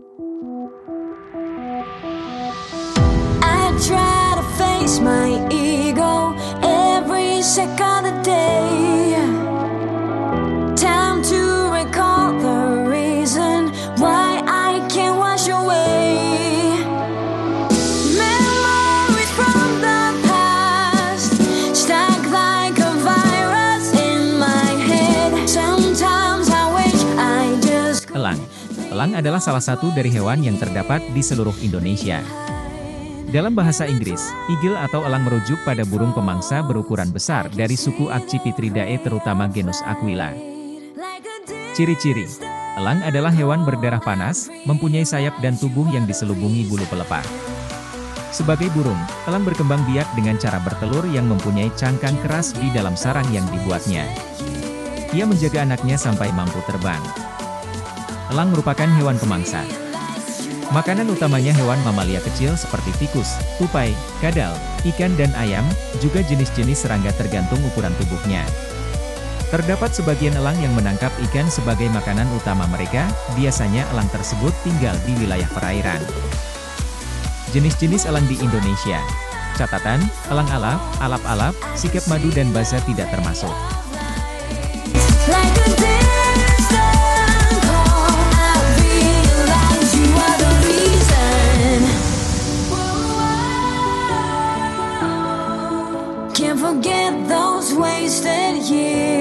Música Elang adalah salah satu dari hewan yang terdapat di seluruh Indonesia. Dalam bahasa Inggris, eagle atau elang merujuk pada burung pemangsa berukuran besar dari suku Accipitridae terutama genus Aquila. Ciri-ciri Elang adalah hewan berdarah panas, mempunyai sayap dan tubuh yang diselubungi bulu pelepah. Sebagai burung, elang berkembang biak dengan cara bertelur yang mempunyai cangkang keras di dalam sarang yang dibuatnya. Ia menjaga anaknya sampai mampu terbang. Elang merupakan hewan pemangsa. Makanan utamanya hewan mamalia kecil seperti tikus, tupai, kadal, ikan dan ayam, juga jenis-jenis serangga tergantung ukuran tubuhnya. Terdapat sebagian elang yang menangkap ikan sebagai makanan utama mereka, biasanya elang tersebut tinggal di wilayah perairan. Jenis-jenis elang di Indonesia. Catatan, elang alap, alap-alap, sikap madu dan baza tidak termasuk. forget those wasted years.